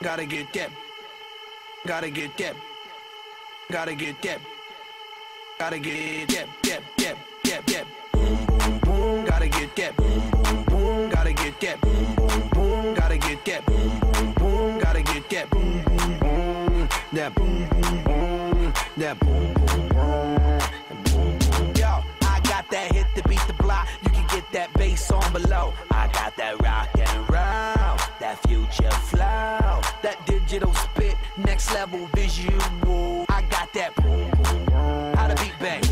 Gotta get that. Gotta get that. Gotta get that. Gotta get that. That. That. That. That. Boom boom boom. Gotta get that. Boom boom boom. Gotta get that. Boom boom boom. Gotta get that. Boom boom boom. Gotta get that. Boom boom boom. That boom boom boom. That boom boom boom. Digital spit, next level visual. I got that boom boom. How the beat bang?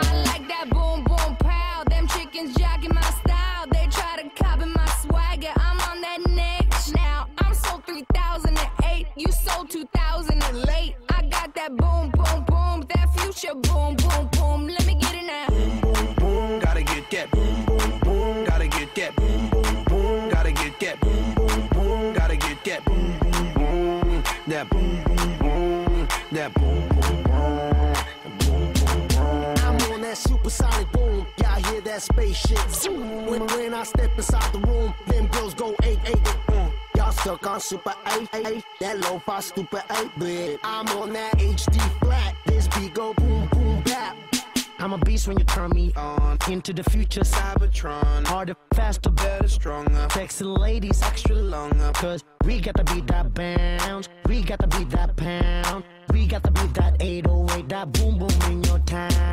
I like that boom boom pow. Them chickens jacking my style. They try to copy my swagger. I'm on that next now. I'm sold 3008. You sold 2000 and late. I got that boom boom boom. That future boom boom boom. Let me get it now. Boom boom boom. Gotta get that boom boom boom. Gotta get that boom. That boom boom boom. That boom boom boom. Boom boom boom. I'm on that supersonic boom. Y'all hear that spaceship zoom. When, when I step inside the room, them girls go 8 8. Mm. Y'all stuck on super 8 8. That low fi stupid 8 bit. I'm on that HD flat. This beat go boom boom. I'm a beast when you turn me on. Into the future, Cybertron. Harder, faster, better, stronger. Texting ladies, extra longer. Cause we got to beat that bounce. We got to beat that pound. We got to beat that 808, that boom boom in your town.